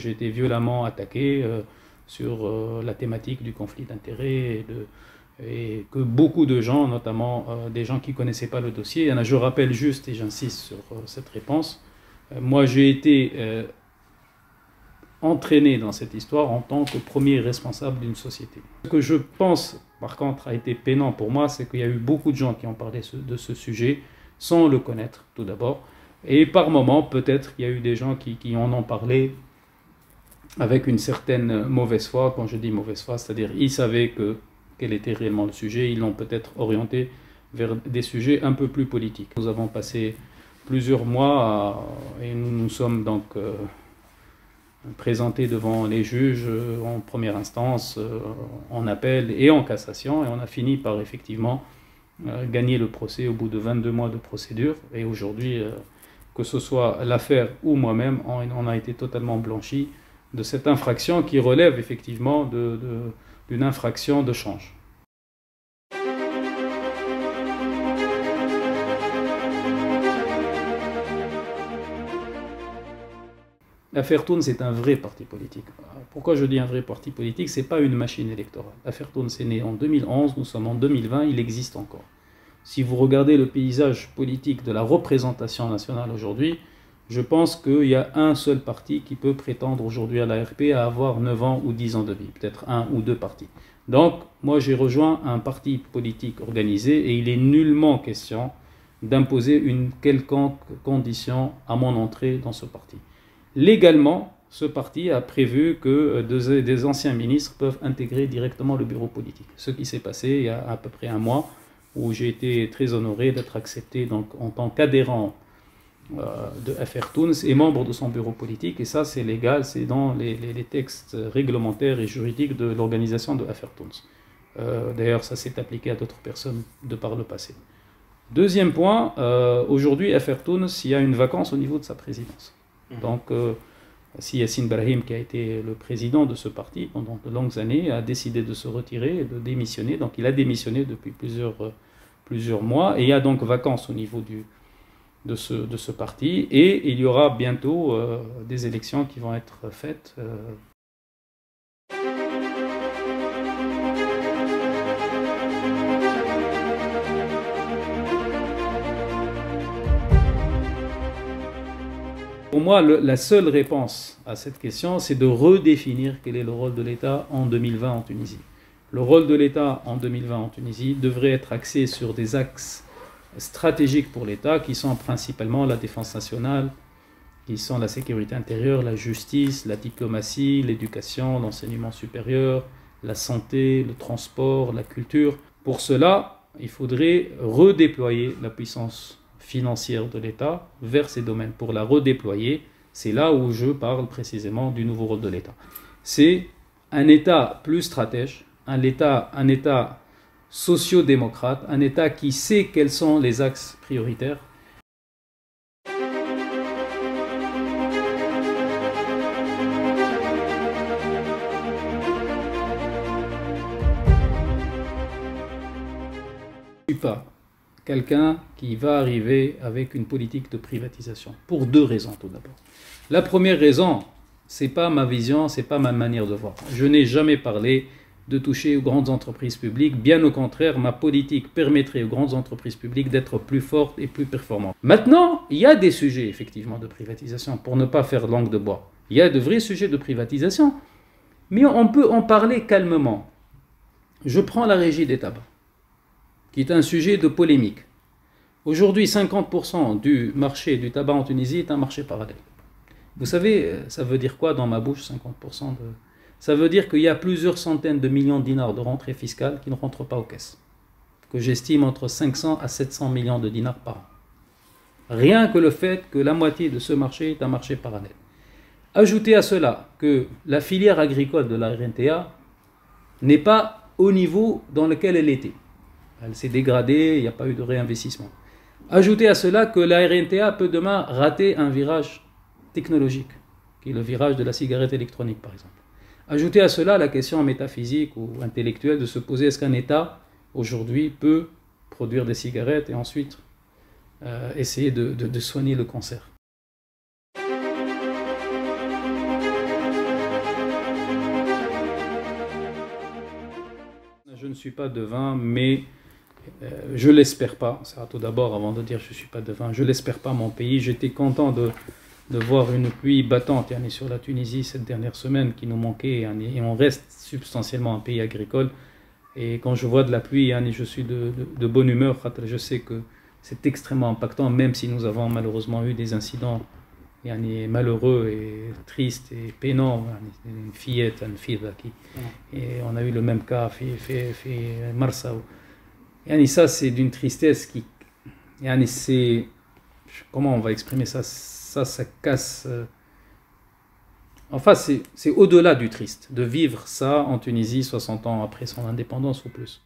j'ai été violemment attaqué sur la thématique du conflit d'intérêts et, que beaucoup de gens, notamment des gens qui ne connaissaient pas le dossier, je rappelle juste et j'insiste sur cette réponse, moi j'ai été entraîné dans cette histoire en tant que premier responsable d'une société. Ce que je pense, par contre, a été peinant pour moi, c'est qu'il y a eu beaucoup de gens qui ont parlé de ce sujet sans le connaître, tout d'abord. Et par moments, peut-être qu'il y a eu des gens qui, en ont parlé avec une certaine mauvaise foi. Quand je dis mauvaise foi, c'est-à-dire ils savaient que, quel était réellement le sujet, ils l'ont peut-être orienté vers des sujets un peu plus politiques. Nous avons passé plusieurs mois et nous nous sommes donc... Euh, présenté devant les juges euh, en première instance, euh, en appel et en cassation, et on a fini par effectivement gagner le procès au bout de 22 mois de procédure. Et aujourd'hui, que ce soit l'affaire ou moi-même, on, a été totalement blanchi de cette infraction qui relève effectivement d'une infraction de change. L'affaire Toun, c'est un vrai parti politique. Pourquoi je dis un vrai parti politique? C'est pas une machine électorale. L'affaire Toun, c'est né en 2011, nous sommes en 2020, il existe encore. Si vous regardez le paysage politique de la représentation nationale aujourd'hui, je pense qu'il y a un seul parti qui peut prétendre aujourd'hui à l'ARP à avoir 9 ans ou 10 ans de vie, peut-être un ou deux partis. Donc, moi j'ai rejoint un parti politique organisé et il est nullement question d'imposer une quelconque condition à mon entrée dans ce parti. Légalement, ce parti a prévu que des anciens ministres peuvent intégrer directement le bureau politique. Ce qui s'est passé il y a à peu près un mois, où j'ai été très honoré d'être accepté en tant qu'adhérent de FR Toons et membre de son bureau politique. Et ça, c'est légal, c'est dans les, textes réglementaires et juridiques de l'organisation de FR Toons. Euh, d'ailleurs, ça s'est appliqué à d'autres personnes de par le passé. Deuxième point, aujourd'hui, FR Toons, il y a une vacance au niveau de sa présidence. Mhm. Donc, euh, si Yassine Brahim, qui a été le président de ce parti pendant de longues années, a décidé de se retirer et de démissionner, donc il a démissionné depuis plusieurs, euh, plusieurs mois, et il y a donc vacances au niveau du, de, ce, parti, et il y aura bientôt euh, des élections qui vont être faites Pour moi, la seule réponse à cette question, c'est de redéfinir quel est le rôle de l'État en 2020 en Tunisie. Le rôle de l'État en 2020 en Tunisie devrait être axé sur des axes stratégiques pour l'État qui sont principalement la défense nationale, qui sont la sécurité intérieure, la justice, la diplomatie, l'éducation, l'enseignement supérieur, la santé, le transport, la culture. Pour cela, il faudrait redéployer la puissance financière de l'État vers ces domaines pour la redéployer. C'est là où je parle précisément du nouveau rôle de l'État. C'est un État plus stratège, un État, un État socio-démocrate, un État qui sait quels sont les axes prioritaires pas quelqu'un qui va arriver avec une politique de privatisation Pour deux raisons tout d'abord. La première raison, c'est pas ma vision, c'est pas ma manière de voir. Je n'ai jamais parlé de toucher aux grandes entreprises publiques. Bien au contraire, ma politique permettrait aux grandes entreprises publiques d'être plus fortes et plus performantes. Maintenant, il y a des sujets effectivement de privatisation, pour ne pas faire langue de bois. Il y a de vrais sujets de privatisation, mais on peut en parler calmement. Je prends la régie des tabacs qui est un sujet de polémique. Aujourd'hui, 50% du marché du tabac en Tunisie est un marché parallèle. Vous savez, euh, ça veut dire quoi dans ma bouche, 50% de... Ça veut dire qu'il y a plusieurs centaines de millions de dinars de rentrées fiscales qui ne rentrent pas aux caisses, que j'estime entre 500 à 700 millions de dinars par an. Rien que le fait que la moitié de ce marché est un marché parallèle. Ajoutez à cela que la filière agricole de la RNTA n'est pas au niveau dans lequel elle était. Elle s'est dégradée, il n'y a pas eu de réinvestissement. Ajoutez à cela que la RNTA peut demain rater un virage technologique, qui est le virage de la cigarette électronique par exemple. Ajoutez à cela la question métaphysique ou intellectuelle de se poser est-ce qu'un État aujourd'hui peut produire des cigarettes et ensuite euh, essayer de, soigner le cancer? Je ne suis pas devin, mais euh, je l'espère pas. Tout d'abord avant de dire je ne suis pas devin. Je l'espère pas mon pays. J'étais content de de voir une pluie battante yani, sur la Tunisie cette dernière semaine qui nous manquait. Yani, et on reste substantiellement un pays agricole. Et quand je vois de la pluie, yani, je suis de, de, bonne humeur. Je sais que c'est extrêmement impactant, même si nous avons malheureusement eu des incidents yani, malheureux et tristes et pénants. une fillette, une fille qui. Et on a eu le même cas, fait, fait, fait Yani, ça, c'est d'une tristesse qui. Yani, c'est comment on va exprimer ça ça ça casse enfin c'est c'est au-delà du triste de vivre ça en Tunisie 60 ans après son indépendance ou plus